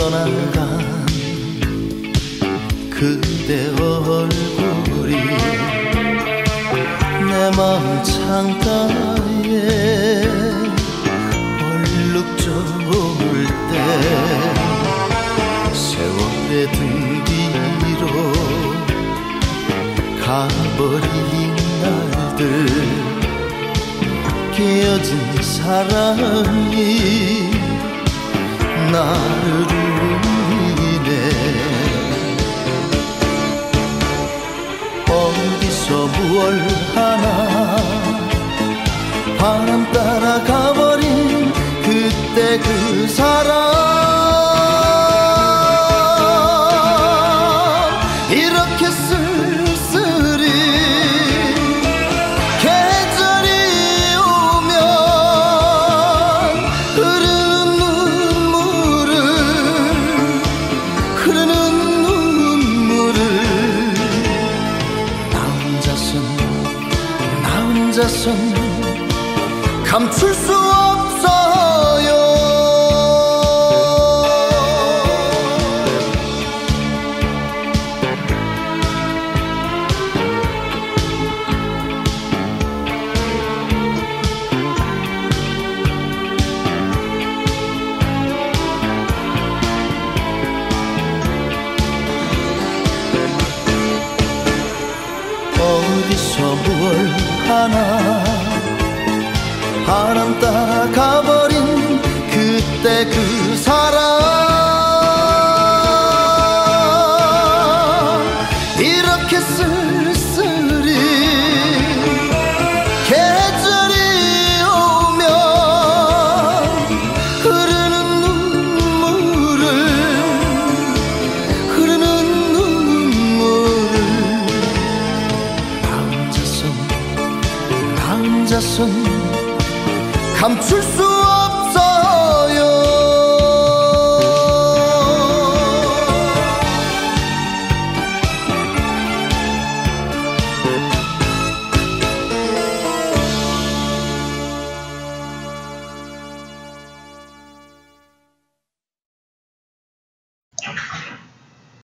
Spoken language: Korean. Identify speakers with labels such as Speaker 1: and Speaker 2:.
Speaker 1: 떠나간 그대 얼굴이 내 마음 창가에 얼룩져올 때 세월의 등 뒤로 가버린 날들 깨어진 사랑이 나를 혼자선 감출 수 없어 어디서 무얼 하나. 바람 따라 가버린 그때 그 사람. 이렇게 쓴 가슴 감출 수